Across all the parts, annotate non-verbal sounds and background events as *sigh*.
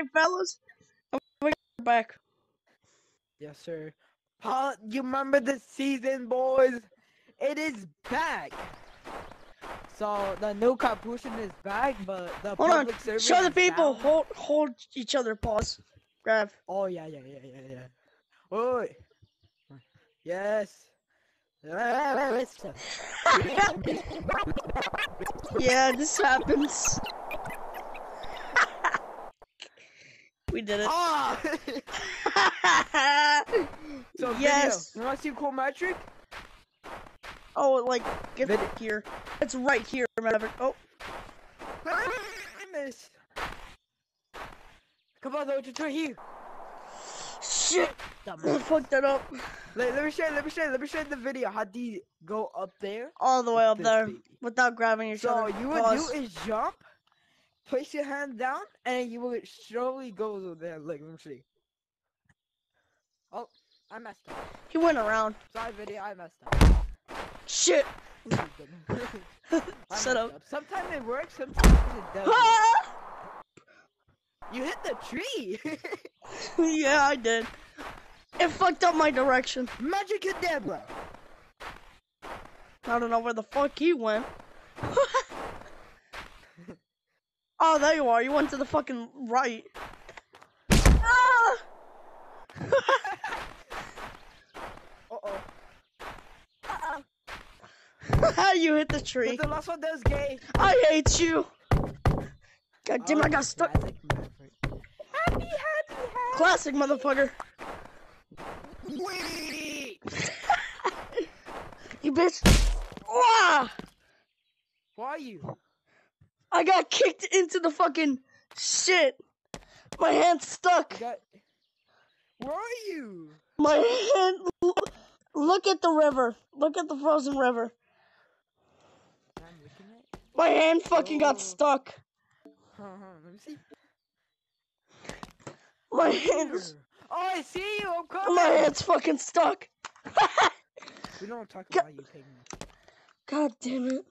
Hey, fellas. Oh, We're back. Yes, sir. Paul, you remember the season, boys? It is back. So the new Capuchin is back, but the Hold on. service Show the people. down. Hold, hold each other. Pause. Grab. Oh yeah, yeah, yeah, yeah, yeah. Wait. Yes. *laughs* *laughs* Yeah, this happens. We did it. ah! *laughs* so yes. Video. You want to see a cool metric? Oh, like get Vid- here. It's right here. Remember? Oh, I missed. Come on, though, it's right here. shit! I fucked that up. Let, let me show you, let me show you, let me show you the video. How do you go up there? All the way up there baby. without grabbing your shoulder. So you would do is jump, place your hand down, and you will surely go over there. Like, let me see. Oh, I messed up. He went around. Sorry, video, I messed up. Shit! *laughs* *laughs* Shut messed up. Sometimes it works, sometimes it doesn't. Ah! *laughs* you hit the tree. yeah, I did. It fucked up my direction. Magic Cadabra. I don't know where the fuck he went. Oh, there you are. You went to the fucking right. Ah! *laughs* Uh-oh. *laughs* you hit the tree. But the last one does gay. I hate you. God damn, it, I got stuck. Classic Happy, happy, happy. Classic, motherfucker. *laughs* You bitch. Who are you? I got kicked into the fucking shit. My hand's stuck. Got... Where are you? My hand. Look at the river. Look at the frozen river. I'm looking at. My hand fucking got Oh. stuck. Huh, *laughs* huh, let me see. My hand's. Oh, I see you. I'm coming. My hand's fucking stuck. *laughs* We don't talk about you, pigman. God damn it.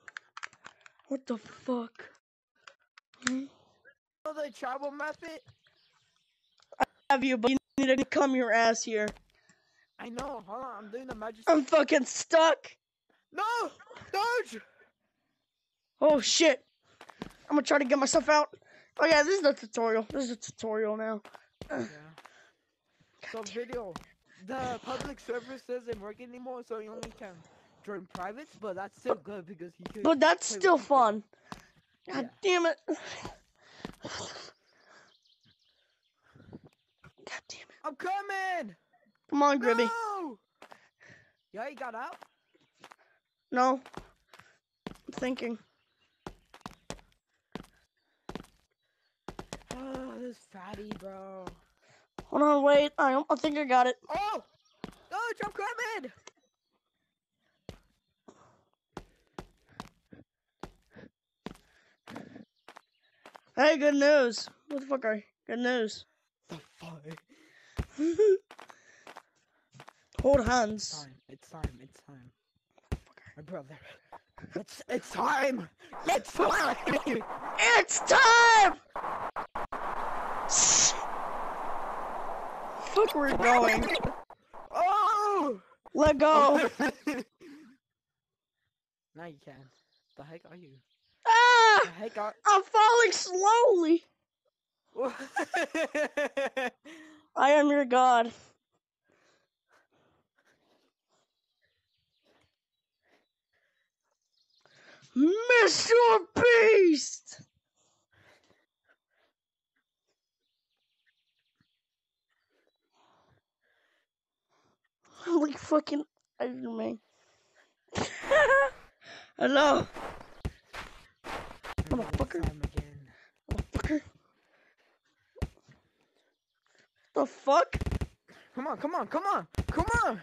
What the fuck? Hmm? know the travel method? Have you, but you need to come your ass here. I know. Hold on, I'm doing the magic. I'm fucking stuck. No! Dodge! Oh shit. I'm gonna try to get myself out. Oh yeah, this is the tutorial. This is a tutorial now. Yeah. So video, the public service doesn't work anymore, so you only can join privates, but that's still good because you can. But that's still people. God damn it. *sighs* God damn it. I'm coming! Come on, Gribby. No! Yeah, you got out? No. I'm thinking. Oh, this fatty, bro. Hold on, wait. I, I think I got it. Oh! Oh, I'm coming! Hey, good news. What the fuck are you? Good news. The *laughs* fuck? Hold hands. It's Time. It's time. It's time. My brother. It's it's time. It's time. It's time! Fuck, we're going. oh! Let go. *laughs* now you can. The heck are you? Ah! The heck? I'm falling slowly. *laughs* I am your god. Mr. Beast! I'm like fucking Iron Man. *laughs* Hello, Motherfucker. Motherfucker. The fuck? Come on, come on, come on, come on!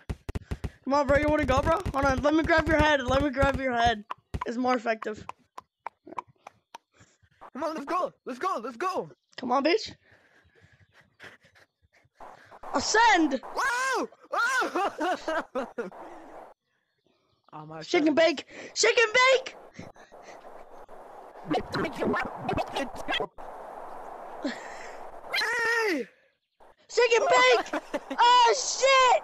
Come on, bro. You want to go, bro? Hold on. Let me grab your head. Let me grab your head. It's more effective. Come on, let's go, let's go, let's go! Come on, bitch. Ascend! Whoa! Oh! *laughs* oh my Shake and bake! Shake and bake! *laughs* shit!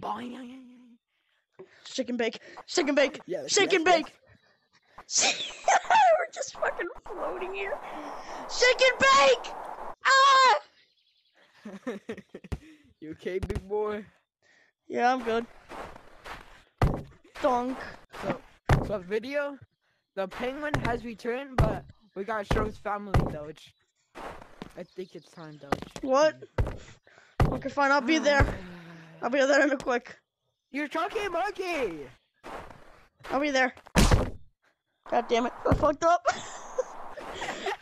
Boing. Shake and bake. Shake and bake. Yeah, Shake and bake. *laughs* We're just fucking floating here. Shake and bake! Ah! *laughs* you okay, big boy? Yeah, I'm good. Dunk. So, so video, the penguin has returned, but we gotta show his family, Doge. I think it's time, Doge. What? Okay, fine. I'll be there. I'll be there in a quick. You're talking monkey! I'll be there. God damn it. I fucked up. *laughs*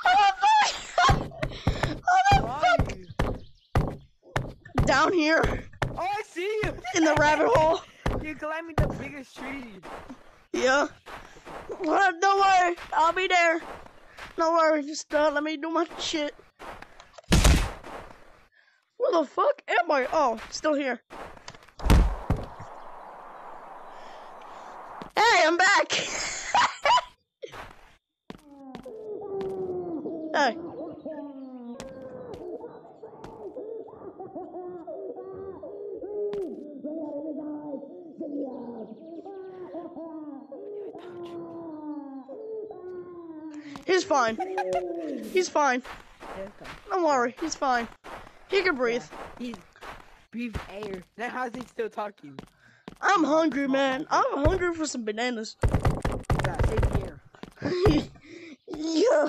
oh, fuck. oh, the fuck. Down here Oh, I see you! in the rabbit hole. You're climbing the biggest tree. Yeah. Don't worry. I'll be there. Don't worry. Just uh, let me do my shit. Where the fuck am I? Oh, still here. Hey, I'm back. *laughs* hey. He's fine. He's fine. Don't worry. He's fine. He can breathe. He's breathe air. Then how's he still talking? I'm hungry, man. I'm hungry for some bananas. Yeah, same here. *laughs* yeah.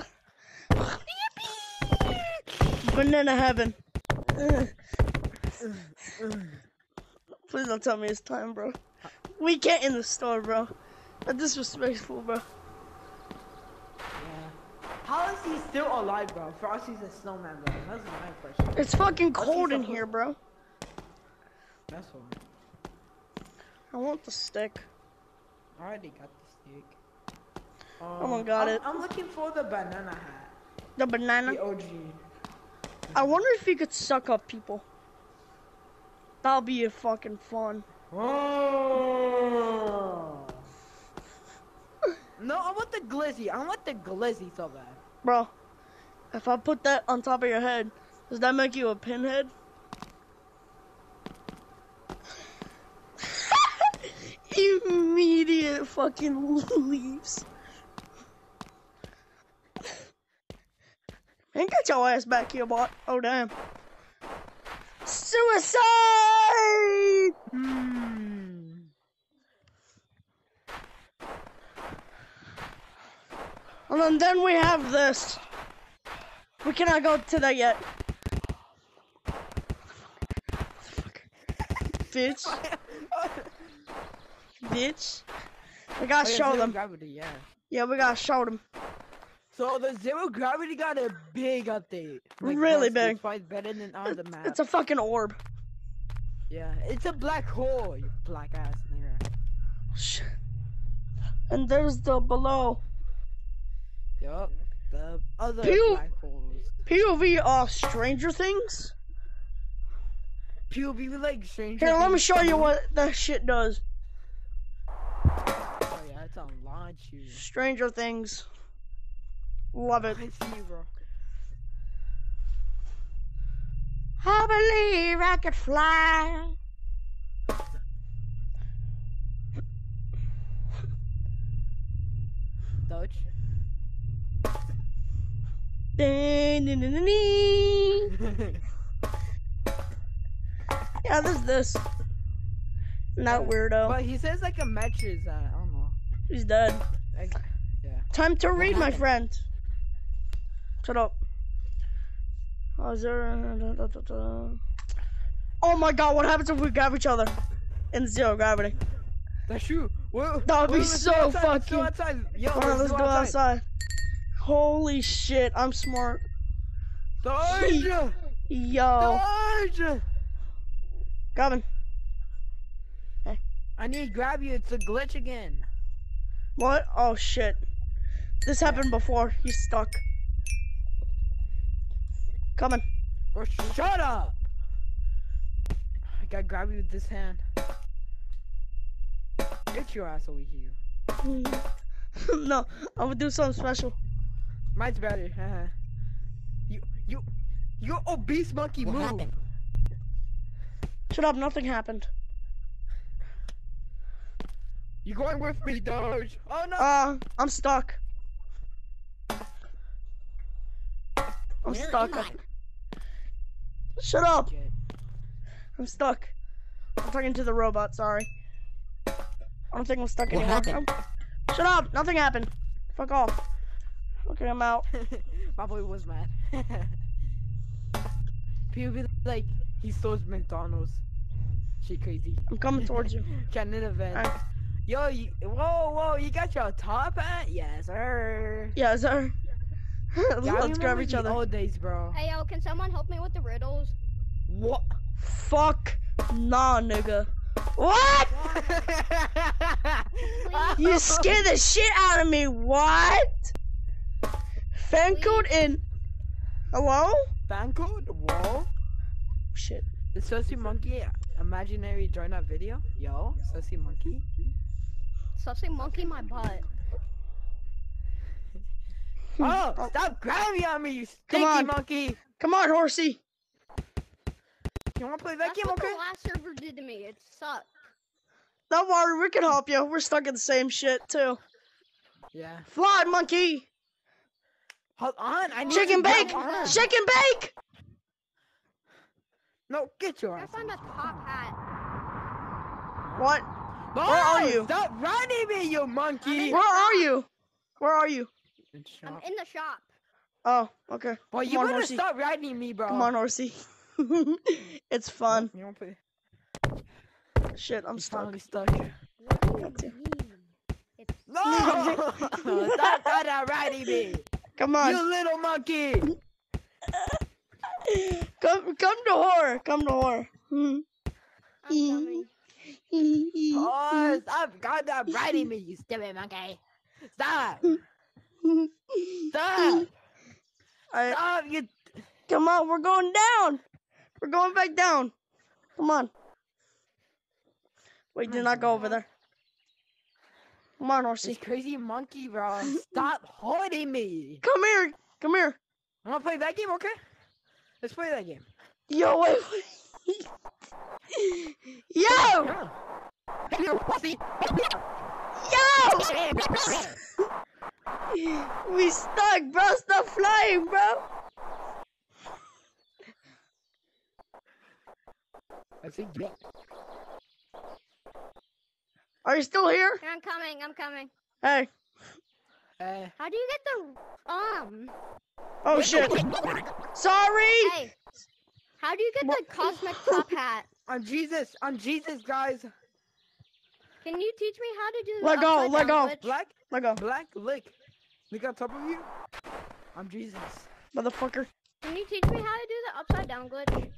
Banana heaven. Please don't tell me it's time, bro. We can't in the store, bro. That's disrespectful, bro. Yeah. How is he still alive, bro? Frosty's a snowman, bro. That's my question. It's fucking cold in here, bro. That's all. I want the stick. I already got the stick. Oh my um, God! I'm, it. I'm looking for the banana hat. The banana. The OG. I wonder if you could suck up people. That'll be a fucking fun. Oh. *laughs* no, I want the glizzy. I want the glizzy so bad. Bro, if I put that on top of your head, does that make you a pinhead? *laughs* Immediate fucking leaves. Ain't got your ass back here, bot. Oh, damn. Suicide! Hmm. And then, then we have this. We cannot go to that yet. Bitch. Bitch. We gotta Oh, yeah, show them. Gravity, yeah. Yeah, we gotta show them. So the zero gravity got a big update. Really big. It's better than on the map. *laughs* It's a fucking orb. yeah, it's a black hole. You black ass nigga. Shit. And there's the below. Yup. The other Pew. black holes. POV of Stranger Things. POV like Stranger Here, let me show you what that shit does. Oh yeah, it's on launch you. Stranger Things. Love I it. see you, bro. I believe I could fly. Dutch. *laughs* Yeah, this this. Not weirdo. But he says like a matches. Uh, I don't know. He's dead. Like, yeah. Time to read, my friend. Shut up. Oh, is there... Oh my god, what happens if we grab each other? In zero gravity. That's true. That would be let's so outside, let's fucking- outside. Come on, let's go outside. Holy shit, I'm smart. Dodge! *laughs* Yo. Dodge! Gavin. I need to grab you. It's a glitch again. What? Oh shit. This happened before. He's stuck. Coming. Or shut up! I gotta grab you with this hand. Get your ass over here. *laughs* no, I'm gonna do something special. Mine's better. haha. you You, you obese monkey What move. happened? Shut up, nothing happened. You going with me, Doge? Oh no! Uh, I'm stuck. I'm Where stuck. I? Shut up. Shit. I'm stuck. I'm talking to the robot, sorry. I don't think I'm stuck What anymore. happened? I'm- Shut up! Nothing happened. Fuck off. Okay, I'm out. *laughs* My boy was mad. *laughs* People be like, he stole McDonald's. She crazy. I'm coming towards you. *laughs* Canon event. Alright. Yo, you, whoa, whoa, you got your top hat? Yes, sir. Yes, sir. Yeah, Let's grab each other. Old days, bro. Hey yo, can someone help me with the riddles? What? Fuck. Nah, nigga. What? You scared the shit out of me. What? Fan code in. Hello? Fan code? Whoa. Shit. The Sussy Monkey imaginary join that video? Yo, Sussy Monkey? Sussy monkey my butt. Oh, *laughs* Oh. stop grabbing on me, you Come on. monkey! Come on, horsey. You wanna play that That's game, what okay? the last server did to me. It sucked. Don't worry, we can help you. We're stuck in the same shit too. Yeah. Fly, monkey. Hold on, I need Chicken bake. Chicken bake. No, get your I ass. found a top hat. What? No, Where are you? Stop riding me, you monkey! Where are you? Where are you? Good I'm in the shop. Oh, okay. Boy, Come you on, better horsey. stop riding me, bro. Come on, horsey. *laughs* it's fun. You wanna play? Shit, I'm I'm stuck. finally stuck. What do you mean? It's No! *laughs* *laughs* stop, stop riding me! Come on. You little monkey! Come, come to horror. Come to horror. Hmm. I'm coming. Oh, stop! God, stop riding me, you stupid monkey! Stop! Stop! Alright, Stop! You. come on, we're going down. We're going back down. Come on. Wait, do not go over there. Come on, This crazy monkey, bro. Stop *laughs* holding me. Come here. Come here. I wanna play that game, okay? Let's play that game. Yo, wait, wait. Yo! Yeah. You pussy. Yo! *laughs* We stuck, bro. Stop flying, bro. I think. Are you still here? Here, I'm coming. I'm coming. Hey. Uh, How do you get the um? Oh shit. Sorry. Hey, how do you get the cosmic *laughs* top hat? on Jesus, on Jesus, guys. Can you teach me how to do the Let go, let go. glitch? Black, Let go, black, lick. Lick on top of you. I'm Jesus. motherfucker. Can you teach me how to do the upside down glitch?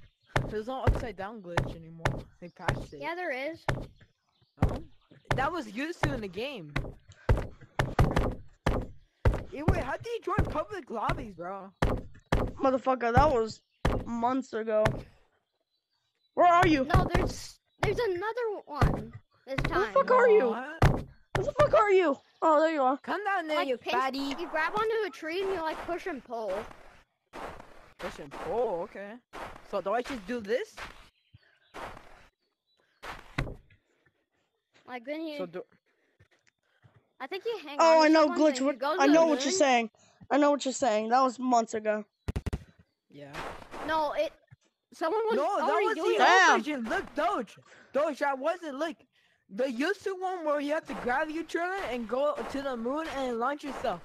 There's no upside down glitch anymore. They patched it. Yeah, there is. No? That was used to in the game. Hey, wait, how do you join public lobbies, bro? Motherfucker, that was months ago. Where are you? No, there's there's another one this time. Where the time. fuck are you? What? Where the fuck are you? Oh, there you are. Come down there, Like, you pin- fatty. You grab onto a tree and you like push and pull. Push and pull, okay. So do I just do this? Like then you, So do I think you hang. Oh, I know, glitch. then What? go I know what you're saying. I know what you're saying. That was months ago. yeah. No, it. Someone was No, that already was doing the old version. Look, Doge. Doge, I wasn't look. The used to one where you have to grab your trailer and go to the moon and launch yourself.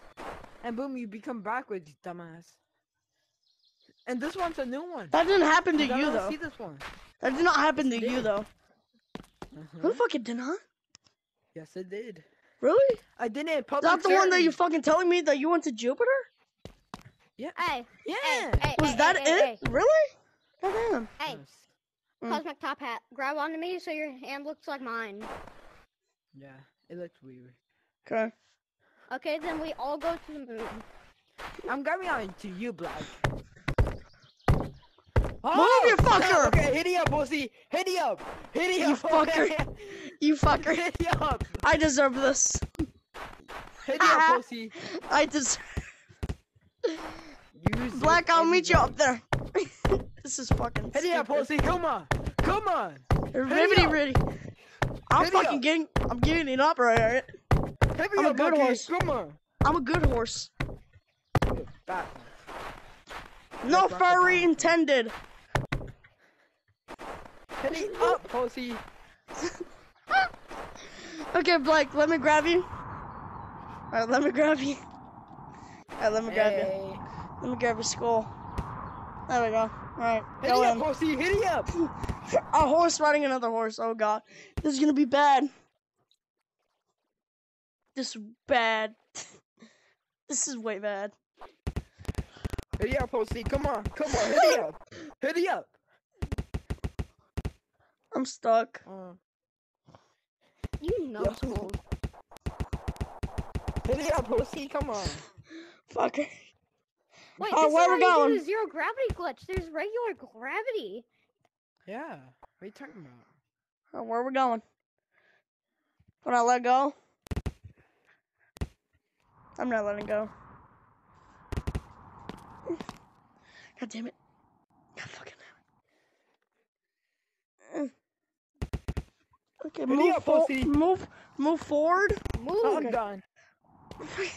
And boom, you become backwards, you dumbass. And this one's a new one. That didn't happen to I you not though. see this one. That did not happen to you though. Who Uh-huh. the fuck it did not? Yes, it did. Really? I didn't. in Is public. that the one that sermon. you fucking telling me that you went to Jupiter? Hey, Yeah. hey, hey, Was hey, that hey, it? Hey, Really? Goddamn. hey, Yes. Mm. cosmic top hat. Grab onto me so your hand looks like mine. Yeah, it looks weird. Okay. Okay, then we all go to the moon. I'm grabbing on to you, Black. Oh, Move, you fucker! Okay, hit it up, pussy. Hit it up. Hit it You fucker. You fucker. hit it up. I deserve this. Hit it up, *laughs* pussy. I deserve. Use Black, I'll meet you up there. *laughs* this is fucking. Hit it up, pussy. Come on. Come on. Ribbity up. ritty. I'm Hit fucking up. getting. I'm getting it up right here. Hit me I'm a good monkey. horse. Come on. I'm a good horse. Back. No furry intended. It up, pussy. *laughs* Okay, Blake, let me grab you. Alright, let me grab you. Alright, let me grab you. Let me grab your skull. There we go. Alright, Hit go up, in. pussy. Hit up. *laughs* A horse riding another horse. Oh god. This is gonna be bad. This is bad. *laughs* This is way bad. Hit it up, pussy. Come on. Come on. Hit up. Hit up. I'm stuck. Uh, You know Yo. school. hit it up, pussy. Come on. *laughs* Fuck. Wait, Oh, this where is we how you going? do the zero gravity glitch. There's regular gravity. Yeah. What are you talking about? Oh, where are we going? When I let go? I'm not letting go. *sighs* God damn it. God fucking damn it. Uh. Okay, move, up, fo- pussy. move, move forward. Move. I'm Okay. done. *laughs*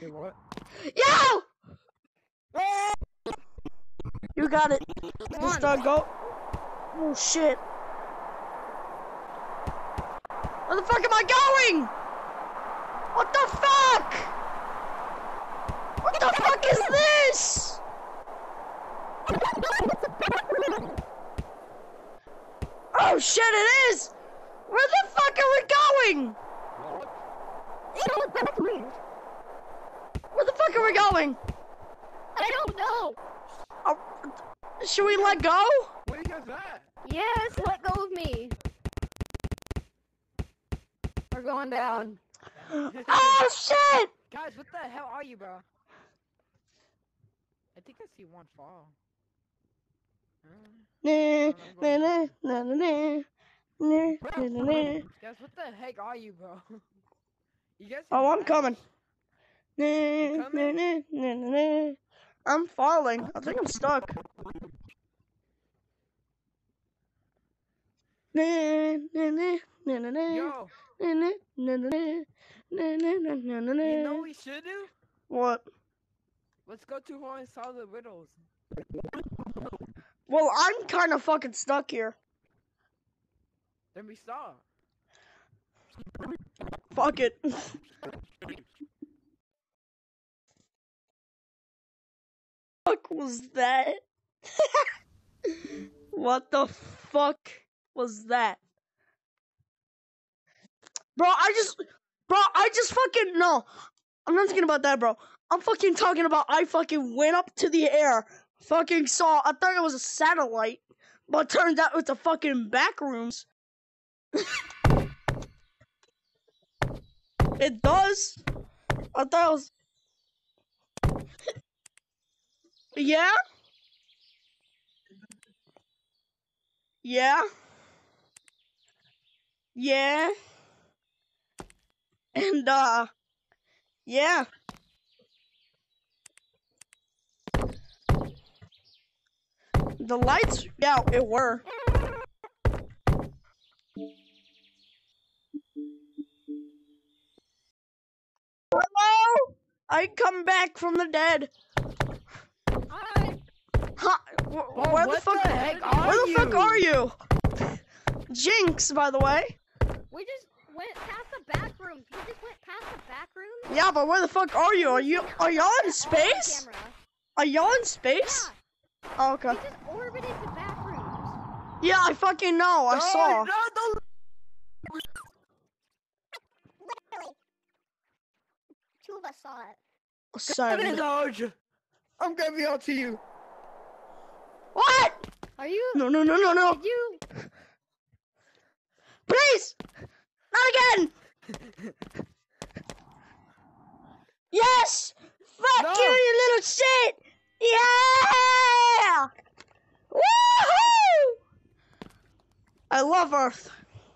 Hey, what? Yo! Ah! You got it. Come Just on. uh, go. Oh shit. Where the fuck am I going? What the fuck? What the fuck is this? Oh shit, it is! Where the fuck are we going? Where the fuck are we going? I don't know. Oh, should we let go? What are you guys at? Yes, let go of me. We're going down. *gasps* Oh shit! Guys, what the hell are you, bro? I think I see one fall. Guys, what the heck are you, bro? You guys. Oh, I'm coming. I'm falling. I think I'm stuck. Yo, you know what we should do? What? Let's go to home and solve the riddles. Well, I'm kind of fucking stuck here. Then we stop. Fuck it. *laughs* fuck was that? *laughs* what the fuck was that? Bro, I just Bro, I just fucking no. I'm not thinking about that, bro. I'm fucking talking about I fucking went up to the air, fucking saw I thought it was a satellite, but turns out it's a fucking back rooms. *laughs* It does. I thought it was. *laughs* Yeah? Yeah? Yeah? And, uh. Yeah. The lights, yeah, it were. Hello? I come back from the dead. Hi. Huh, wh- Bro, where the fuck? the heck are where the fuck you? are you? Jinx, by the way. We just went past the back rooms. We just went past the back rooms. Yeah, but where the fuck are you? Are you are y'all in space? Are y'all in Yeah. space? Oh, okay. We just orbited the back rooms. Yeah, I fucking know. I No, saw. No, don't. Literally. Two of us saw it. It is Send. large. I'm gonna be on to you. What? Are you? No, no, no, no, no. Did you? Please! Not again! Yes! Fuck No. you, you little shit! Yeah! Woohoo! I love Earth.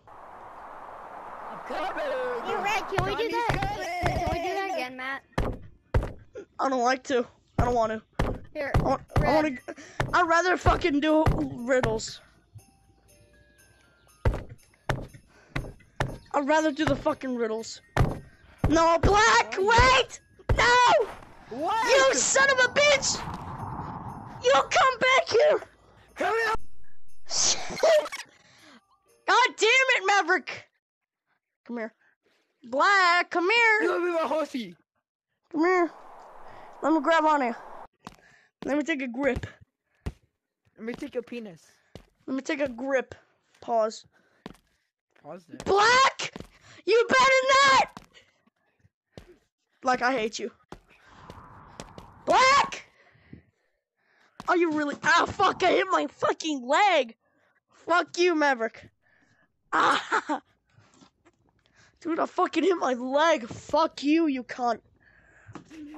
I'm coming. You're right. Can we do that? coming. Can we do that again, Matt? I don't like to. I don't want to. Here, I want, I want to. I'd rather fucking do riddles. I'd rather do the fucking riddles. No, Black, wait! No! What? You son of a bitch! You come back here! Come here. *laughs* God damn it, Maverick! Come here. Black, come here! gonna be my horsey. Come here. Let me grab on you. Let me take a grip. Let me take your penis. Let me take a grip. Pause. Pause there. Black! You better not! Black, I hate you. Black! Are you really? Ah, fuck, I hit my fucking leg! Fuck you, Maverick. Ah! Dude, I fucking hit my leg. Fuck you, you cunt.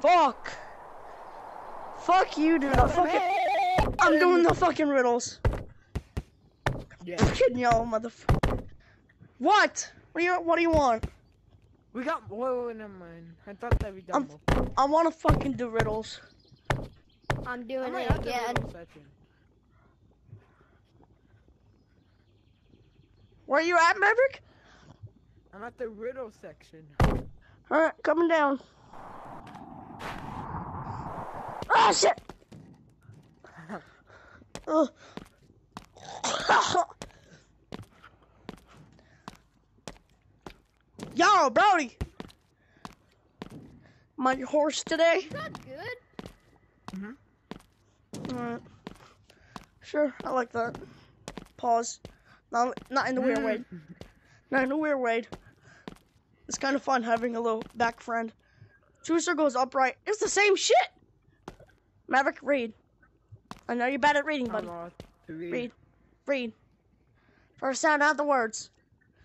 Fuck. Fuck you, dude. I fucking. I'm doing the fucking riddles. Yeah. Fucking yo, motherfucker. What? What do you What do you want? We got. Wait, wait, wait, never mind. I thought that we done. I'm- I want to fucking do riddles. I'm I doing it have again. riddle section. Where you at, Maverick? I'm at the riddle section. All right, coming down. Oh shit! *laughs* Ugh. *laughs* Yo, Brody. My horse today. Is that good? Mm-hmm. Alright. Sure, I like that. Pause. Not, not in the weird way. Mm. Not in a weird way. It's kind of fun having a little back friend. Two circles upright. It's the same shit. Maverick, read. I know you're bad at reading, buddy. Read. Read. Read. First sound out the words.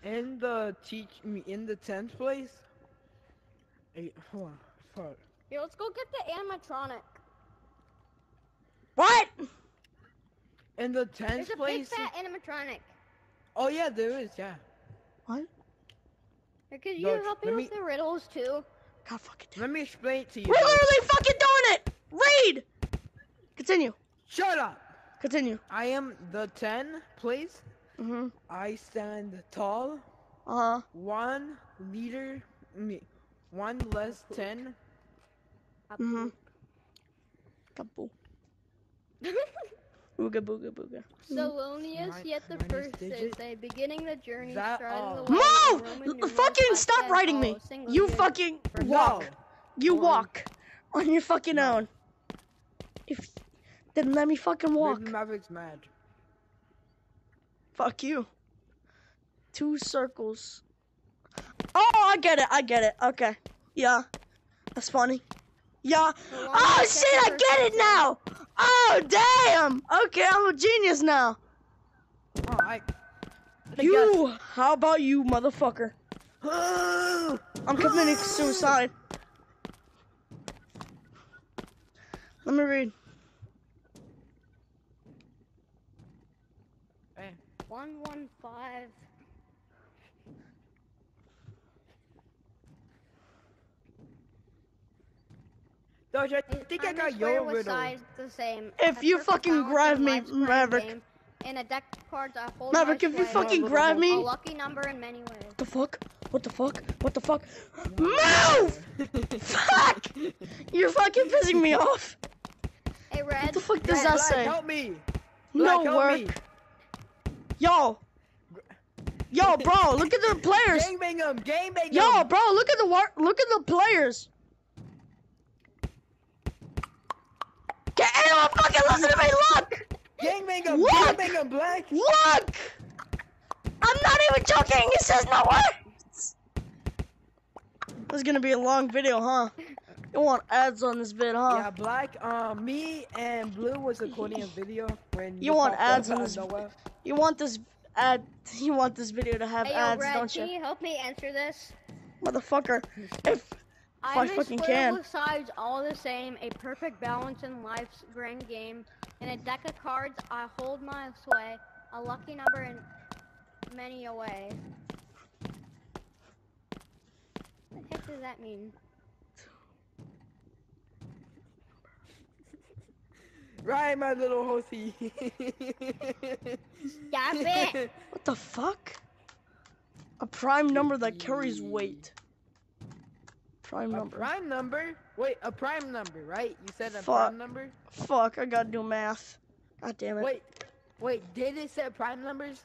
In the teach me in the tenth place. Eight, hold on. Fuck. Here, let's go get the animatronic. What? In the tenth There's tenth a big place. fat animatronic. Oh yeah, there is. Yeah. What? Here, Could you Look, help me let with me- the riddles too? God fucking damn. Let me explain it to you. We're guys. literally fucking doing it. Read. Continue. Shut up. Continue. I am the ten place. Mhm. I stand tall. Uh huh. One leader. Me. One less ten. Mhm. Kaboom. *laughs* Ooga booga booga. The loneliest Min- yet the minus first digit? is they beginning the journey, That striding all? the way. Move! Roman L- numerals, fucking stop writing me. You fucking walk. No. You One. walk on your fucking No. own. If then let me fucking walk. Maybe Maverick's mad. Fuck you. Two circles. Oh, I get it. I get it. Okay. Yeah. That's funny. Yeah. Oh, the one Oh shit, I get it person. now. Oh damn. Okay, I'm a genius now. I. I You. How about you, motherfucker? *gasps* I'm committing *gasps* suicide. Let me read. Hey, One one five. Doge, I think I I'm got a your riddle. sides the same. If A you fucking grab me, Maverick. game. In a deck of cards, I hold Maverick, if you fucking grab me. A lucky number in many ways. What the fuck? What the fuck? What the fuck? Move! *laughs* Fuck! You're fucking pissing me off. Hey, Red. What the fuck does Black, that Black, say? Help me! No Black, help work. me. Yo. Yo, bro, look at the players. Gangbang him! Gangbang him! Yo, bro, look at the war- look at the players. Get anyone fucking listen to me, look! Gangbang him! Look! Gangbang him, Black! Look! I'm not even joking, it says no words! This is gonna be a long video, huh? You want ads on this vid, huh? Yeah, Black, um, me and Blue was recording a video when You want popped up ads on out of this- nowhere. You want this ad *laughs* you want this video to have Hey, yo, ads, Red, don't you? can you? you help me answer this? Motherfucker. If I I'm a fucking can. with sides all the same, a perfect balance in life's grand game. In a deck of cards, I hold my sway, a lucky number in many a way. What the heck does that mean? *laughs* Right, my little horsey. Stop it. *laughs* What the fuck? A prime number that carries weight. Prime A number. prime number? Wait, a prime number, right? You said a Fuck. prime number? Fuck, I gotta do math. God damn it. Wait, wait, did it say prime numbers?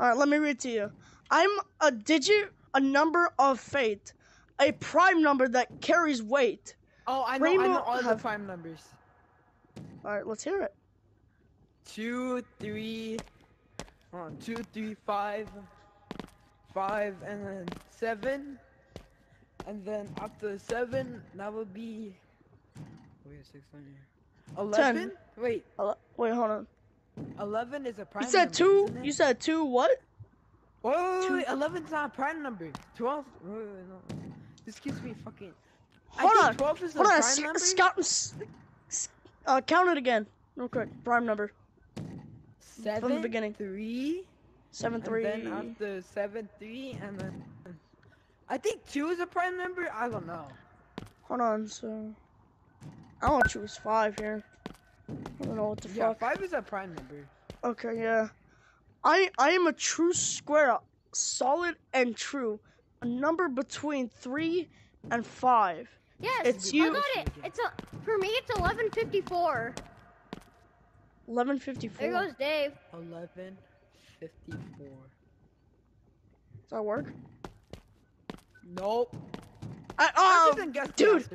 Alright, let me read to you. I'm a digit, a number of fate. A prime number that carries weight. Oh, I know, I know all the prime numbers. Alright, let's hear it. Two, three, hold on, two, three, five, five, and then seven, and then after seven, that would be. Wait, six, nine, eleven. Wait, Ele- Wait, hold on. eleven is a prime. You said number, two? isn't it? You said two what? Wait, wait, two- wait, eleven's not a prime number. Twelve. Wait, wait, wait, no. This keeps me fucking. I Hold think on. Twelve is a Hold on, prime number. scout, s- s- uh, count it again. Real quick. Prime number. Seven, From the beginning. Three. Seven, three. And then after seven, three, and then I think two is a prime number. I don't know. Hold on, so. I want to choose five here. I don't know what the Yeah, fuck. five is a prime number. Okay, yeah. I I am a true square, solid and true. A number between three and five. Yes, It's you. I got it. It's a for me. It's 11:54. Eleven fifty four. There goes Dave. Eleven fifty-four. Does that work? Nope. I, I oh, didn't guess dude.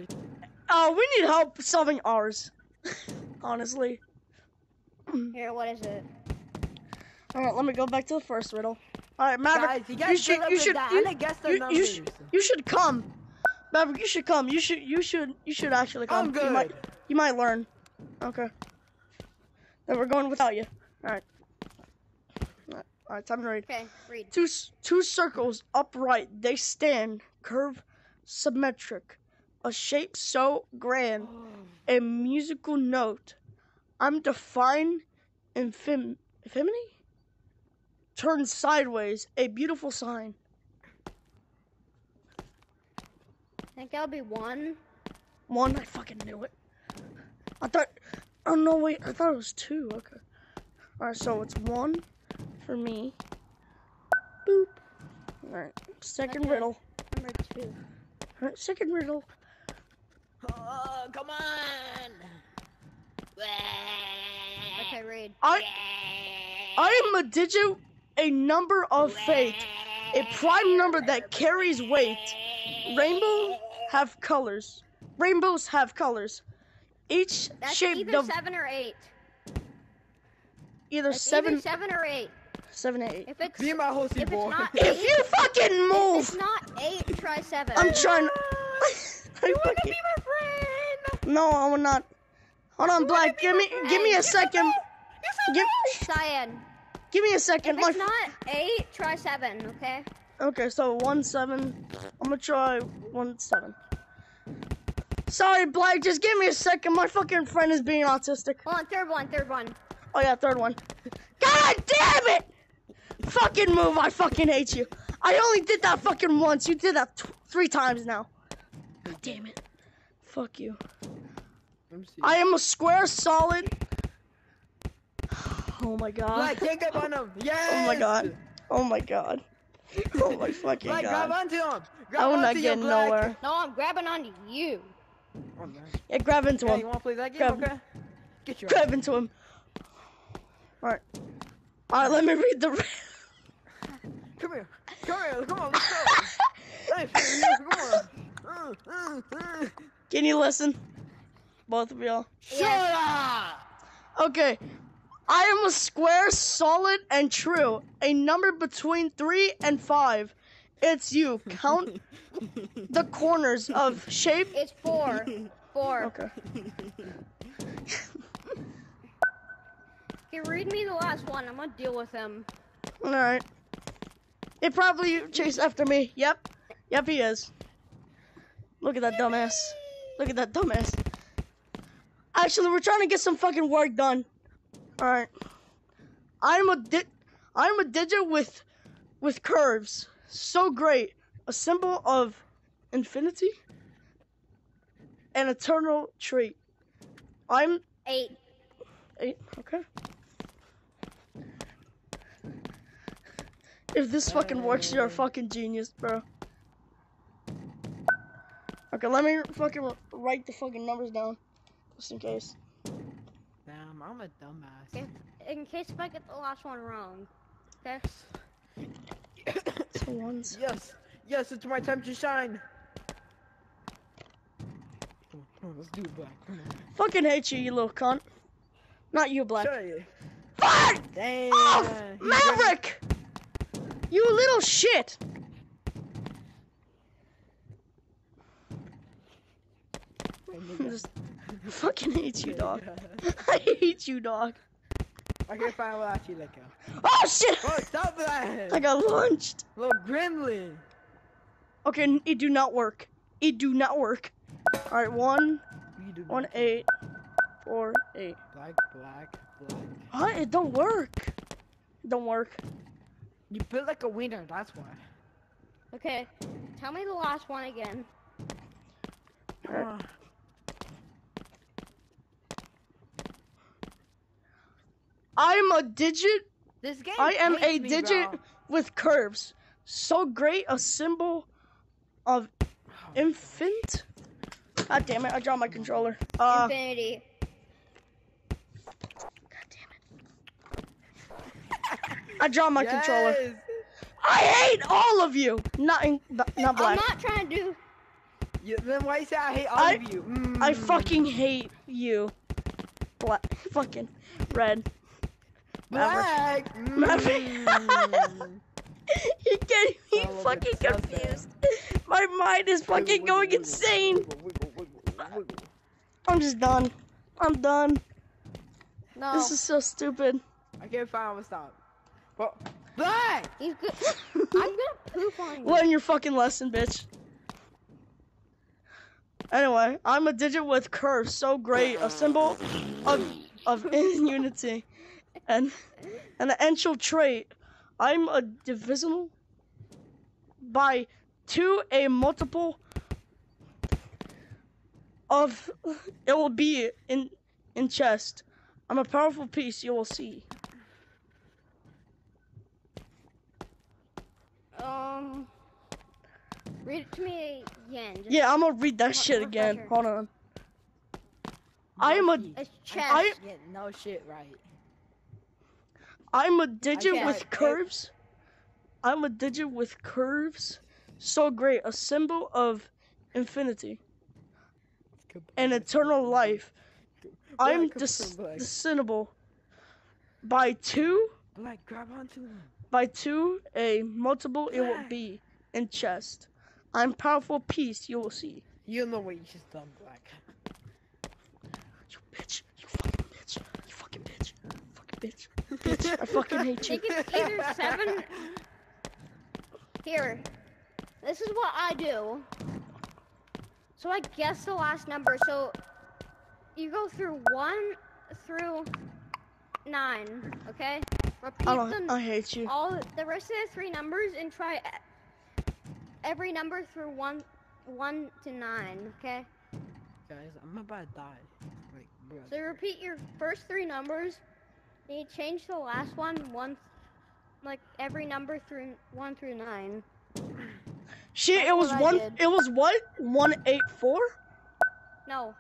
oh, we need help solving ours. *laughs* Honestly. Here, what is it? All right, let me go back to the first riddle. All right, Maverick, Guys, you you, should, you should, you, I didn't guess the you, you, numbers. should, you should come. Maverick, you should come. You should, you should, you should actually come. I'm good. You might, you might learn. Okay. Then we're going without you. All right. All right, all right time to read. Okay, read. Two, two circles upright, they stand, curve symmetric, a shape so grand, *gasps* a musical note. I'm defined infim- infimity? Turn sideways, a beautiful sign. I think that'll be one. One, I fucking knew it. I thought, oh no, wait, I thought it was two. Okay. Alright, so it's one for me. Boop. Alright, second Okay. riddle. Number two. Alright, second riddle. Oh, come on. Okay, read. I I am a digit, a number of fate, a prime number that carries weight. Rainbow have colors. Rainbows have colors. Each That's shape either of seven or eight. either It's seven, either seven or eight. Seven, eight. If it's Be my hosty if it's boy. not *laughs* If eight, you fucking if move, it's not eight, try seven. I'm trying. Ah, *laughs* I you wanna be my friend? no, I will not. Hold on, Black. Give me, *laughs* give me a second. Give, Cyan. give me a If second. My it's not eight, try seven. Okay. Okay, so one seven. I'm gonna try one seven. Sorry, Black. Just give me a second. My fucking friend is being autistic. Hold on, third one, third one. Oh yeah, third one. God damn it! Fucking move! I fucking hate you. I only did that fucking once. You did that t- three times now. God damn it! Fuck you. Let me see. I am a square solid. Oh my god. Black, can't grab on him. Yes. Oh my god. Oh my god. Oh my fucking Black, grab god. onto him. Grab I will not get nowhere. No, I'm grabbing onto you. Oh. Yeah, grab into Yeah, him. you wanna play that game? Grab- Okay. Get your. Grab into him. Alright. Alright, let me read the. Come here. Come here. Come on. Let's go. *laughs* Nice. Come on. *laughs* Can you listen? Both of y'all. Shut up. Okay. I am a square, solid, and true. A number between three and five. It's you. Count *laughs* the corners of shape. It's four. Four. Okay. Okay, read me the last one. I'm gonna deal with him. Alright. It probably chased after me. Yep. Yep, he is. Look at that dumbass. Look at that dumbass. Actually, we're trying to get some fucking work done. Alright. I'm a di- I'm a digit with with curves. So great. A symbol of infinity. An eternal trait. I'm Eight. eight. Okay. If this fucking works, you're a fucking genius, bro. Okay, let me fucking write the fucking numbers down, just in case. Damn, I'm a dumbass. Okay. In case if I get the last one wrong. Okay. *coughs* So ones. Yes, yes, it's my time to shine. Come on, come on, let's do it, Black. Come on. Fucking hate you, you little cunt. Not you, Black. Shut it. Fuck! Damn. Oh, he got. Maverick! You little shit! I *laughs* just fucking hate you, dog. *laughs* I hate you, dog. Okay, fine, we'll actually let go. Oh shit! Oh, stop that! *laughs* I got launched. Little gremlin. Okay, it do not work. It do not work. All right, one, You one, eight, four, eight. Black, black, black. What? It don't work. It don't work. You built like a winner, that's why. Okay. Tell me the last one again. Uh, *sighs* I'm a digit. this game. I am a me, digit bro. with curves. So great, a symbol of *sighs* infant. God damn it! I dropped my controller. Uh, Infinity. God damn it! I dropped my controller. I hate all of you. Not in, not I'm not trying to do. You, then why you say I hate all I- of you? I Mm. fucking hate you. Black, fucking red. Black. Maverick. Mm. *laughs* He getting me All of fucking it's sad. confused. My mind is fucking Wiggle, going wiggle, insane. wiggle. I'm just done. I'm done. No. This is so stupid. Okay, fine, I'm gonna stop. But black. He's good. I'm gonna poop on you. Learn your fucking lesson, bitch. Anyway, I'm a digit with curves so great, a symbol of of *laughs* unity, and and an essential trait. I'm a divisible by two a multiple of it will be in in chest. I'm a powerful piece you will see. Um. Read it to me again. Just, Yeah, I'm gonna read that shit again. letter? Hold on. I am a Lucky. It's I chest. I- get no shit right. I'm a digit Okay. with curves. I'm a digit with curves. So great, a symbol of infinity and eternal life. I'm dis- black. discernible by two, Black, grab onto him. By two, a multiple it will be in chest. I'm powerful piece you will see. You know what you just done, Black. You bitch, you fucking bitch, you fucking bitch, fucking bitch, bitch. I fucking hate you. think it's either seven. Here. This is what I do. So I guess the last number. So you go through one through nine. Okay. Repeat I them I hate you. all the rest of the three numbers and try every number through one one to nine. Okay. Guys, I'm about to die. Like, bro. So repeat your first three numbers. Then you change the last one once, like every number through one through nine. Shit, That's it was one. It was what? One eight four. No.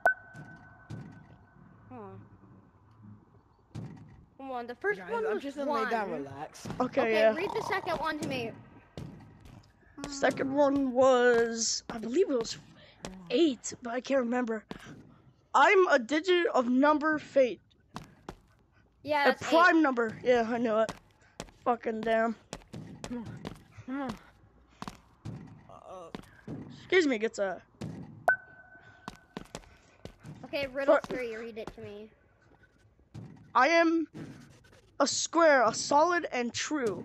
Hold on. Come on, the first Guys, one I'm was just gonna one. lay down, relax. Okay, Okay, yeah. read the second one to me. Second one was, I believe it was eight, but I can't remember. I'm a digit of number fate. Yeah, A that's eight. prime number. Yeah, I knew it. Fucking damn. Come on. Uh, Excuse me, gets a. Okay, riddle For- three. Read it to me. I am a square, a solid and true.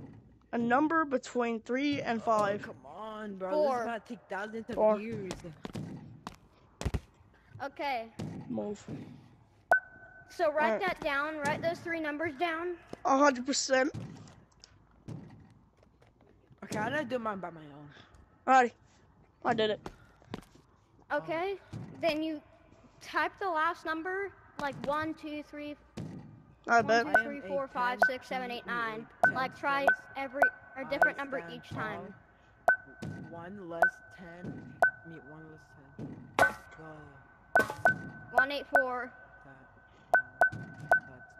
A number between three and five. come on, bro. This is gonna take thousands of Four. years. Okay, Move. so write Alright. that down. Write those three numbers down. A hundred percent. Okay, I'm gonna do mine by my own. Alrighty. I did it. Okay, then you type the last number like one, two, three, I One, bet. two, three, four, five, 10, six, seven, eight, two, nine. eight, Like try every a different number stand each time. One less ten. Meet one less ten. One eight four. that. That's.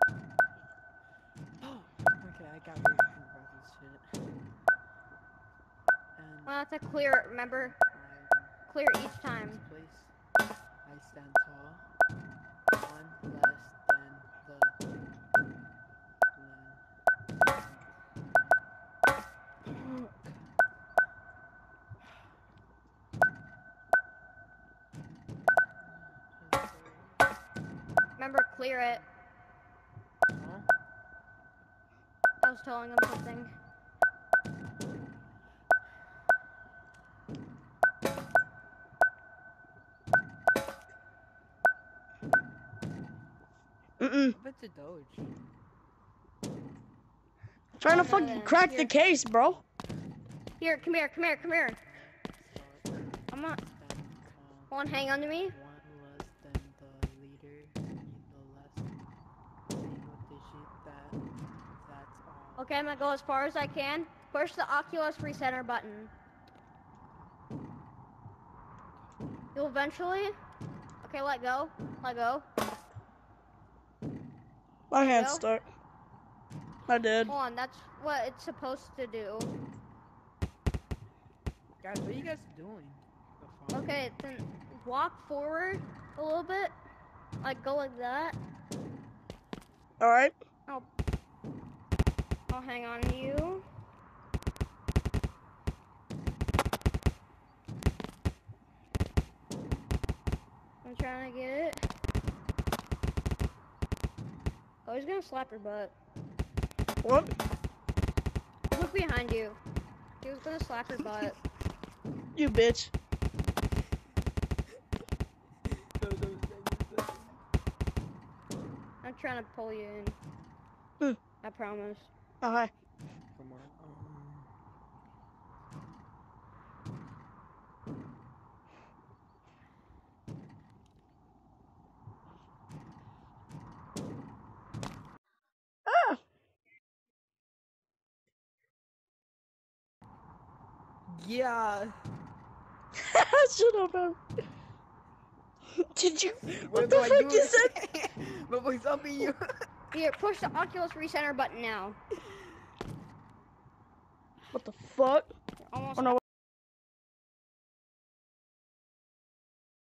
*gasps* Okay. I got really confused about this shit. And We'll have clear. Remember, clear each time. place. I stand tall. One less clear it. Huh? I was telling them something. Mm-mm. It's a doge? Trying to fucking then. crack the case, bro. Here, come here, come here, come here. Start I'm not. stand tall. One, hang on to me. Okay, I'm gonna go as far as I can. Push the Oculus recenter button. You'll eventually. Okay, let go. Let go. My hand's Go. stuck. I did. Hold on, that's what it's supposed to do. Guys, what are you guys doing? The? Okay, then walk forward a little bit. Like go like that. All right. Oh, I'll hang on to you. I'm trying to get it. Oh, he's gonna slap your butt. What? Look behind you. He was gonna slap your butt. *laughs* You bitch. I'm trying to pull you in. I promise. Okay. Come on. Um, Ah. yeah. Shut up, man. Did you? What the do I fuck you said? What was up in you? Here, push the Oculus recenter button now. What the fuck? Almost Oh no!